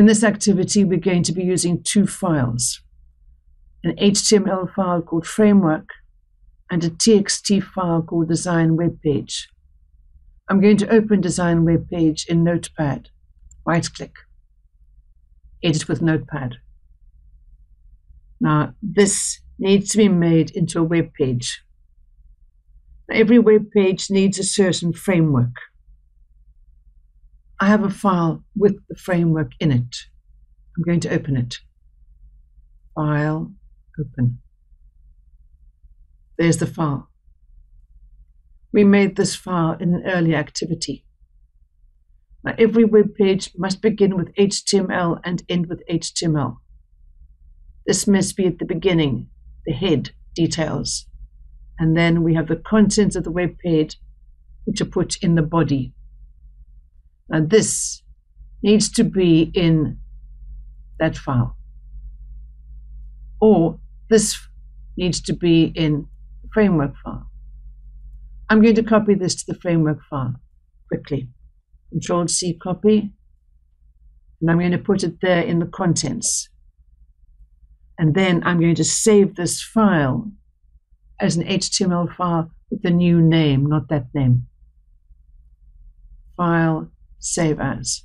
In this activity, we're going to be using two files, an HTML file called framework and a TXT file called design web page. I'm going to open design web page in Notepad, right click, edit with Notepad. Now, this needs to be made into a web page. Every web page needs a certain framework. Have a file with the framework in it. I'm going to open it. File, open. There's the file. We made this file in an earlier activity. Now, every web page must begin with HTML and end with HTML. This must be at the beginning, the head details. And then we have the contents of the web page, which are put in the body. Now, this needs to be in that file. Or this needs to be in the framework file. I'm going to copy this to the framework file quickly. Control C copy. And I'm going to put it there in the contents. And then I'm going to save this file as an HTML file with the new name, not that name. File, save as.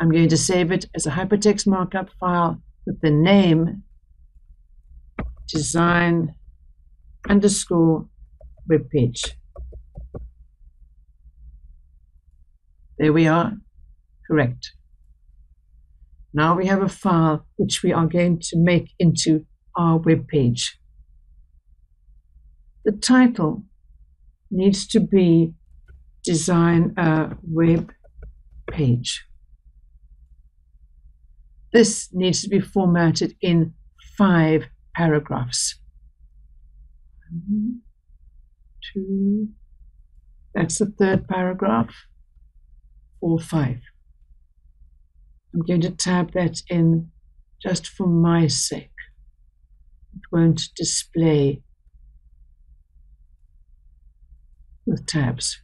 I'm going to save it as a hypertext markup file with the name design underscore web page. There we are, correct. Now we have a file which we are going to make into our web page. The title needs to be design a web page. This needs to be formatted in five paragraphs. One, two, that's the third paragraph, four, five. I'm going to tab that in just for my sake. It won't display with tabs.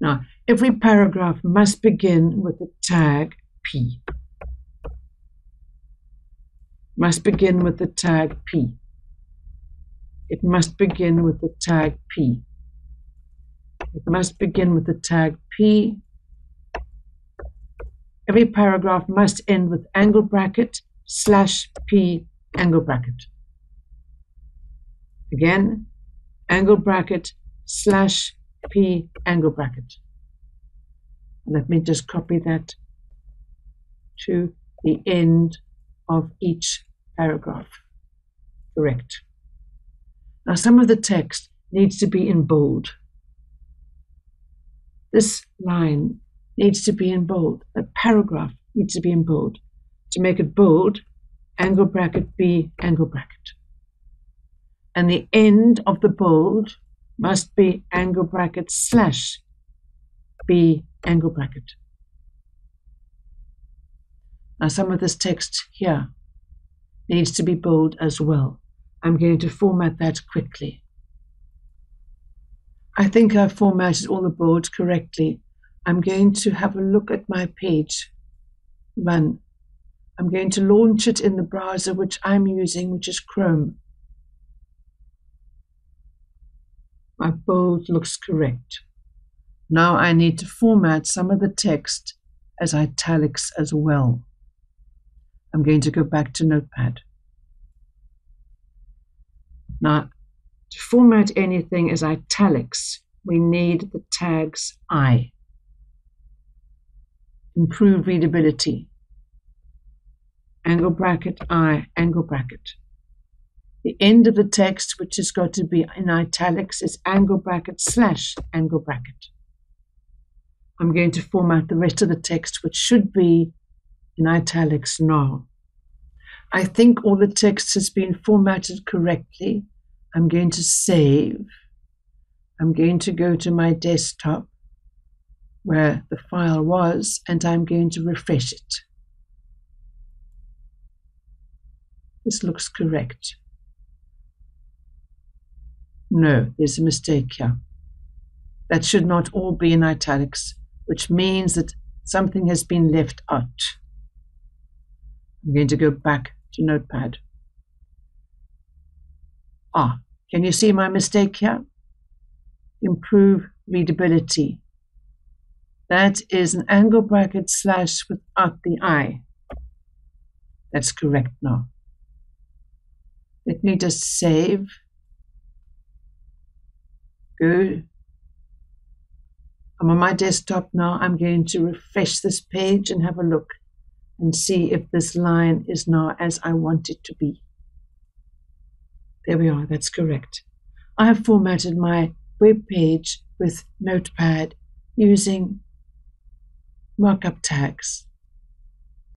Now, every paragraph must begin with the tag P. Must begin with the tag P. It must begin with the tag P. It must begin with the tag P. Every paragraph must end with angle bracket slash P angle bracket. Again, angle bracket slash P angle bracket. Let me just copy that to the end of each paragraph. Correct. Now, some of the text needs to be in bold. This line needs to be in bold. A paragraph needs to be in bold. To make it bold, angle bracket B, angle bracket. And the end of the bold must be angle bracket slash B, angle bracket. Now, some of this text here needs to be bold as well. I'm going to format that quickly. I think I've formatted all the bolds correctly. I'm going to have a look at my page. Run. I'm going to launch it in the browser which I'm using, which is Chrome. My bold looks correct. Now I need to format some of the text as italics as well. I'm going to go back to Notepad. Now, to format anything as italics, we need the tags I. Improve readability. Angle bracket I, angle bracket. The end of the text, which has got to be in italics, is angle bracket slash angle bracket. I'm going to format the rest of the text, which should be in italics now. I think all the text has been formatted correctly. I'm going to save. I'm going to go to my desktop where the file was and I'm going to refresh it. This looks correct. No, there's a mistake here. That should not all be in italics, which means that Something has been left out. I'm going to go back to Notepad. Ah, can you see my mistake here? Improve readability. That is an angle bracket slash without the I. That's correct now. Let me just save. Good. I'm on my desktop now. I'm going to refresh this page and have a look and see if this line is now as I want it to be. There we are, that's correct. I have formatted my web page with Notepad using markup tags.